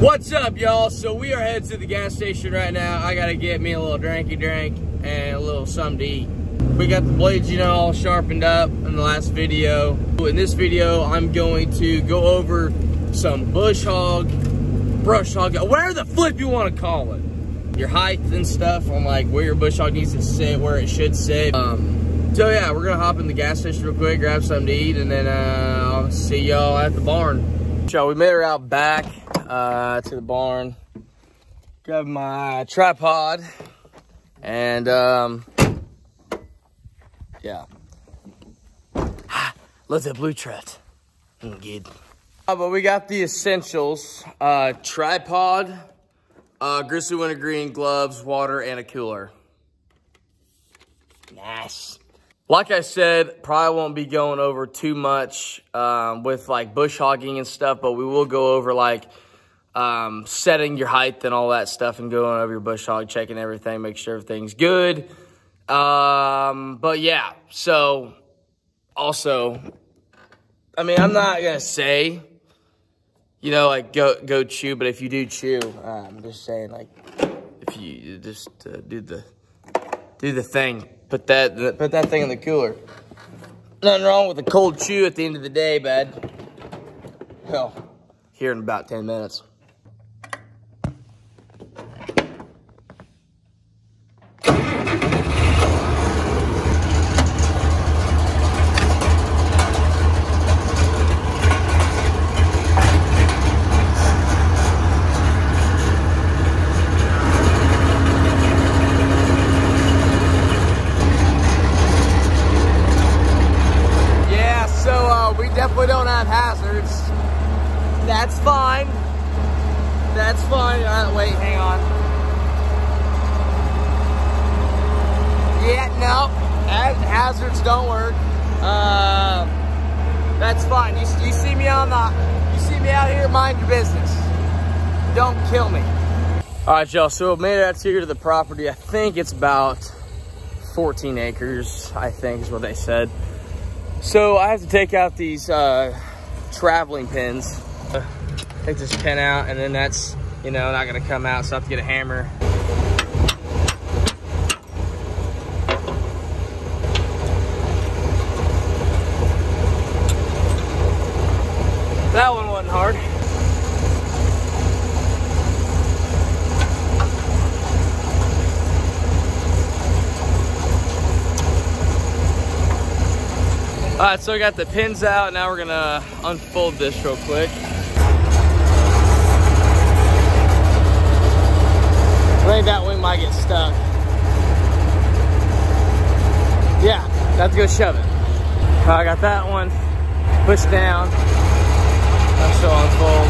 What's up, y'all? So we are headed to the gas station right now. I gotta get me a little drinky drink and a little something to eat. We got the blades, you know, all sharpened up in the last video. In this video, I'm going to go over some bush hog, brush hog, whatever the flip you want to call it. Your height and stuff on like where your bush hog needs to sit, where it should sit. Um, so yeah, we're gonna hop in the gas station real quick, grab something to eat, and then uh, I'll see y'all at the barn. So we made her out back uh, to the barn. Grab my tripod and um, yeah. Let the blue trot. Good. Uh, but we got the essentials: uh, tripod, uh, grizzly wintergreen gloves, water, and a cooler. Nice. Like I said, probably won't be going over too much um, with like bush hogging and stuff, but we will go over like um, setting your height and all that stuff and going over your bush hog, checking everything, make sure everything's good. Um, but yeah, so also, I mean, I'm not gonna say, you know, like go go chew, but if you do chew, uh, I'm just saying, like, if you just uh, do the do the thing, put that put that thing in the cooler. Nothing wrong with a cold chew at the end of the day, bud. Hell, here in about 10 minutes. Yeah, so uh, we definitely don't have hazards. That's fine. That's fine. Uh, wait, hang on. Yeah, no. Ha- Hazards don't work. Uh, that's fine. You, you see me on the, you see me out here, mind your business. Don't kill me. All right, y'all. So we made it out here to the property. I think it's about 14 acres. I think is what they said. So I have to take out these uh, traveling pins. Take this pin out, and then that's, you know, not gonna come out, so I have to get a hammer. That one wasn't hard. All right, so I got the pins out. Now we're gonna unfold this real quick. I think that wing might get stuck. Yeah, have to go shove it. All right, I got that one pushed down. That should unfold.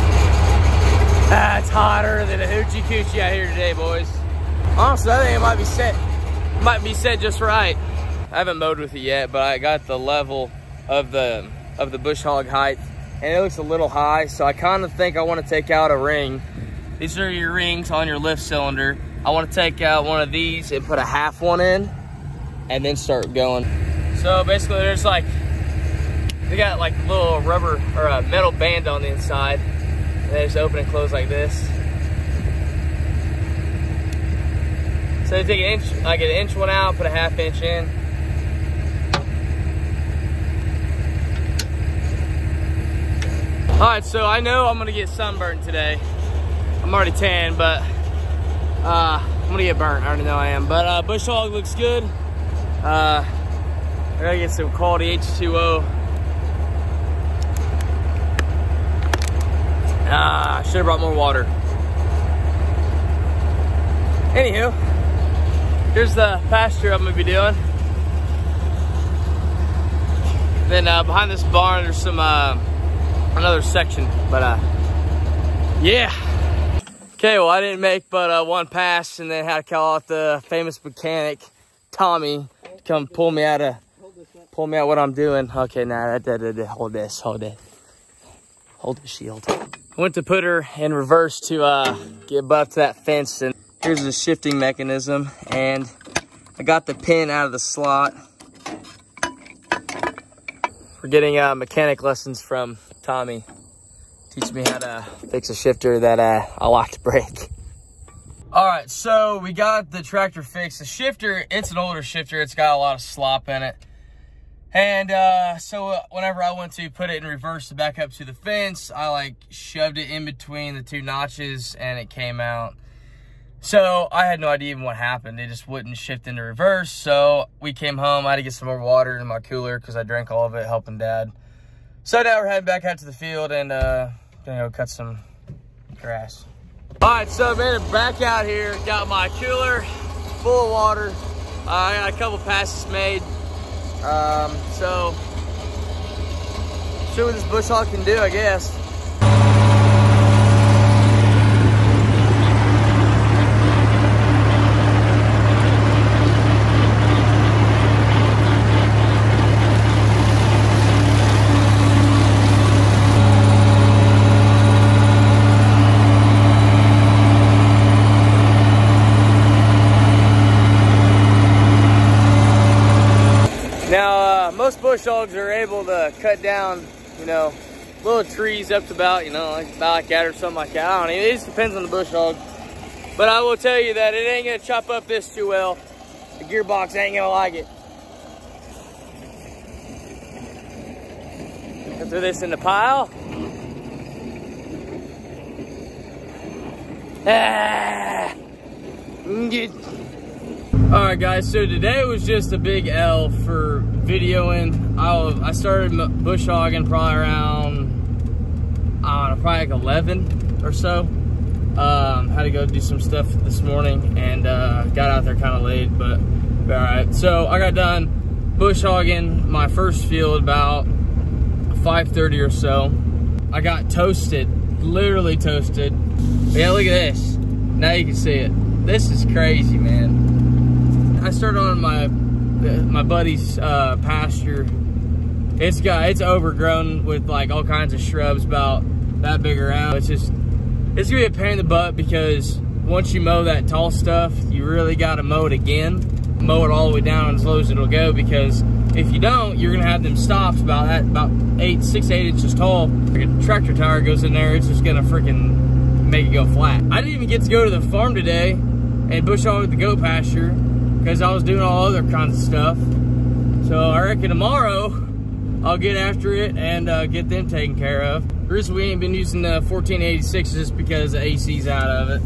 Ah, it's hotter than a hoochie coochie out here today, boys. Honestly, I think it might be set, might be set just right. I haven't mowed with it yet, but I got the level of the of the bush hog height, and it looks a little high. So I kind of think I want to take out a ring. These are your rings on your lift cylinder. I want to take out one of these and put a half one in, and then start going. So basically, there's like they got like a little rubber or a metal band on the inside. And they just open and close like this. So you take an inch, like an inch one out, put a half inch in. All right, so I know I'm gonna get sunburned today. I'm already tan, but uh, I'm gonna get burnt. I already know I am. But uh, bush hog looks good. Uh, I gotta get some quality H2O. Ah, should have brought more water. Anywho, here's the pasture I'm gonna be doing. Then uh, behind this barn, there's some uh, another section, but uh, yeah. Okay, well I didn't make but uh, one pass, and then had to call out the famous mechanic Tommy to come pull me out of pull me out what I'm doing. Okay, now nah, hold this, hold it, hold the shield. I went to put her in reverse to uh, get above to that fence, and here's the shifting mechanism, and I got the pin out of the slot. We're getting uh, mechanic lessons from Tommy Teach me how to fix a shifter that uh, I to break. All right, so we got the tractor fixed. The shifter, it's an older shifter. It's got a lot of slop in it. And uh, so uh, whenever I went to put it in reverse to back up to the fence, I like shoved it in between the two notches and it came out. So I had no idea even what happened. It just wouldn't shift into reverse. So we came home. I had to get some more water in my cooler because I drank all of it helping dad. So now we're heading back out to the field and uh, gonna go cut some grass. All right, so I made it back out here. Got my cooler full of water. Uh, I got a couple passes made. Um, so, see what this bush hog can do, I guess. Now, uh, most bush hogs are able to cut down, you know, little trees up to about, you know, like about like that or something like that. I don't know. It just depends on the bush hog. But I will tell you that it ain't gonna chop up this too well. The gearbox ain't gonna like it. Throw this in the pile. Ah, get all right, guys, so today was just a big L for videoing. I, I started bush hogging probably around, I don't know, probably like 11 or so. Um, had to go do some stuff this morning and uh, got out there kind of late, but all right. So I got done bush hogging my first field about 5.30 or so. I got toasted, literally toasted. But yeah, look at this. Now you can see it. This is crazy, man. I started on my my buddy's uh, pasture. It's got it's overgrown with like all kinds of shrubs about that big around. It's just it's gonna be a pain in the butt because once you mow that tall stuff, you really gotta mow it again. Mow it all the way down as low as it'll go because if you don't, you're gonna have them stops about that about eight, six, eight inches tall. a tractor tire goes in there, it's just gonna freaking make it go flat. I didn't even get to go to the farm today and bush hog the goat pasture because I was doing all other kinds of stuff. So I reckon tomorrow I'll get after it and uh, get them taken care of. The reason we ain't been using the 1486 is because the AC's out of it.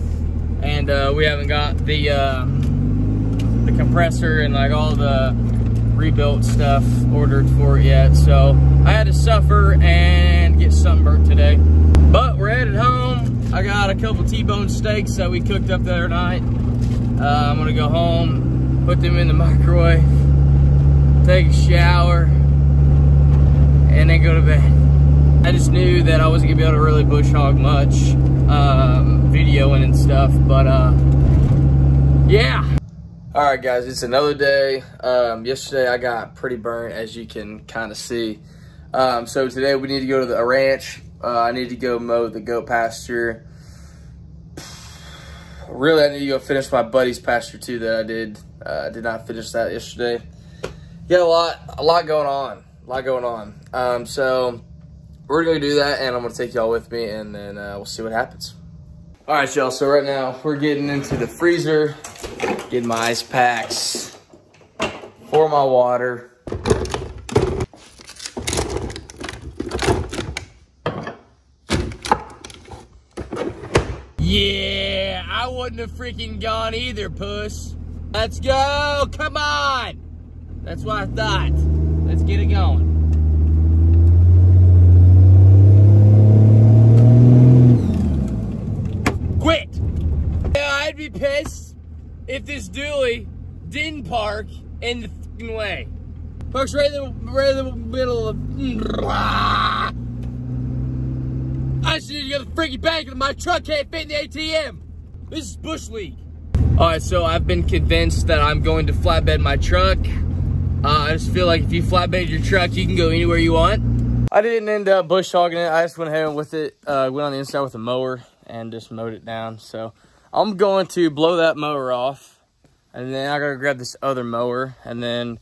And uh, we haven't got the, uh, the compressor and like all the rebuilt stuff ordered for it yet. So I had to suffer and get sunburnt today. But we're headed home. I got a couple T-bone steaks that we cooked up the other night. Uh, I'm gonna go home, put them in the microwave, take a shower, and then go to bed. I just knew that I wasn't gonna be able to really bush hog much, um, videoing and stuff, but uh, yeah. All right, guys, it's another day. Um, yesterday I got pretty burnt, as you can kind of see. Um, so today we need to go to the ranch. Uh, I need to go mow the goat pasture. Really, I need to go finish my buddy's pasture too that I did uh, did not finish that yesterday. Got a lot, a lot going on, a lot going on. Um, so we're gonna do that, and I'm gonna take y'all with me, and then uh, we'll see what happens. All right, y'all. So right now we're getting into the freezer, getting my ice packs, for my water. Yeah, I wouldn't have freaking gone either, puss. Let's go, come on. That's what I thought. Let's get it going. Quit. Yeah, I'd be pissed if this dually didn't park in the way. Parks right in the, right in the middle of. I should need to go to the freaking bank and my truck can't fit in the ATM. This is Bush League. All right, so I've been convinced that I'm going to flatbed my truck. Uh, I just feel like if you flatbed your truck, you can go anywhere you want. I didn't end up bush hogging it. I just went ahead with it. Uh, went on the inside with a mower and just mowed it down. So I'm going to blow that mower off. And then I gotta grab this other mower. And then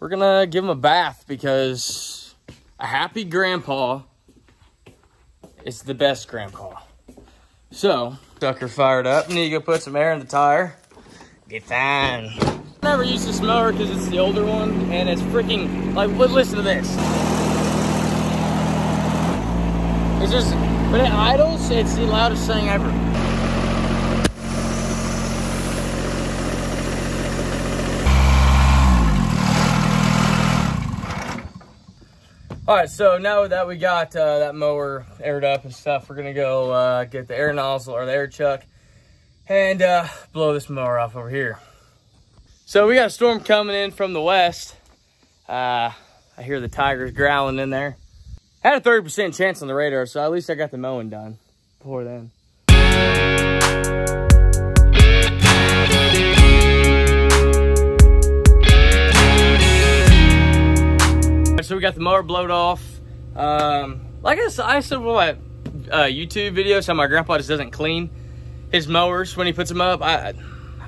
we're gonna give him a bath because a happy grandpa it's the best grandpa. So, sucker fired up. Need to go put some air in the tire. Get fine. Never used this mower because it's the older one and it's freaking, like, listen to this. It's just, when it idles, it's the loudest thing ever. All right, so now that we got uh, that mower aired up and stuff, we're gonna go uh, get the air nozzle or the air chuck and uh, blow this mower off over here. So we got a storm coming in from the west. Uh, I hear the tigers growling in there. Had a 30% chance on the radar, so at least I got the mowing done before then. Mower blowed off. Um, like I said, I said what uh, YouTube videos, how my grandpa just doesn't clean his mowers when he puts them up. I,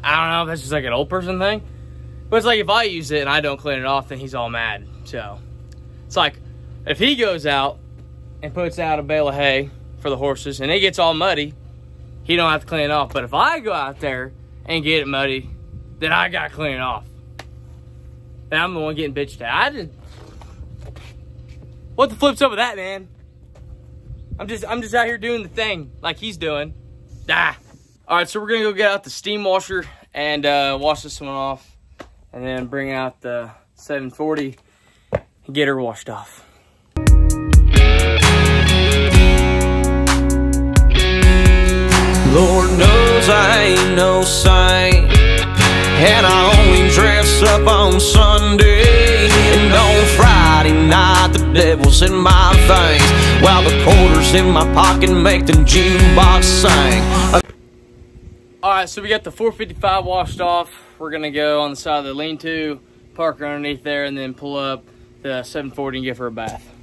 I don't know if that's just like an old person thing. But it's like if I use it and I don't clean it off, then he's all mad. So it's like if he goes out and puts out a bale of hay for the horses and it gets all muddy, he don't have to clean it off. But if I go out there and get it muddy, then I got to clean it off. And I'm the one getting bitched at. I just, what the flip's up with that, man? I'm just, I'm just out here doing the thing like he's doing. Ah. All right, so we're gonna go get out the steam washer and uh, wash this one off and then bring out the 740 and get her washed off. Lord knows I ain't no saint And I only dress up on Sunday And on Friday night the devil's in my veins While the quarters in my pocket make the jukebox sing Alright, so we got the 455 washed off. We're gonna go on the side of the lean-to, park underneath there, and then pull up the 740 and give her a bath.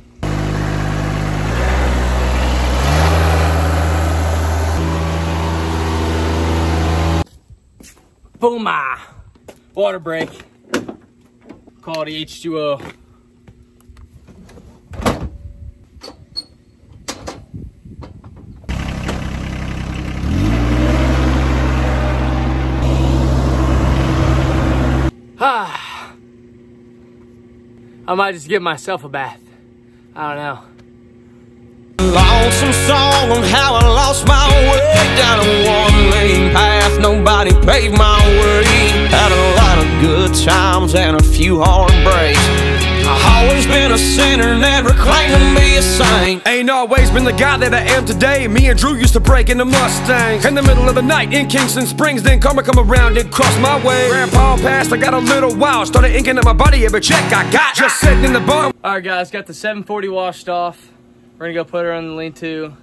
Booma! Ah. Water break. Quality H2O. Ah. I might just give myself a bath. I don't know. Lonesome song on how I lost my way Down a one-lane path, nobody paved my way Had a lot of good times and a few heartbreaks always been a sinner, never claimed to be a saint. Ain't always been the guy that I am today. Me and Drew used to break into Mustangs In the middle of the night in Kingston Springs Then karma come around and cross my way. Grandpa passed, I got a little wild Started inking at my body every check I got Just sitting in the bar. Alright guys, got the 740 washed off. We're gonna go put her on the lean-to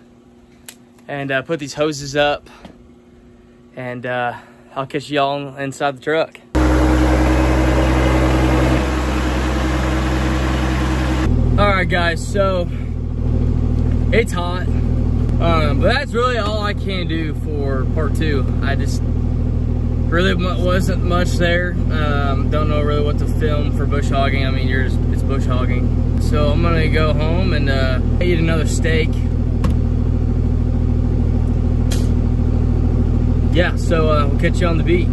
and uh, put these hoses up. And uh, I'll catch y'all inside the truck. Right guys, so it's hot, um, but that's really all I can do for part two. I just really wasn't much there. Um, don't know really what to film for bush hogging. I mean, just, it's bush hogging. So I'm gonna go home and uh, eat another steak. Yeah, so uh, we'll catch you on the beat.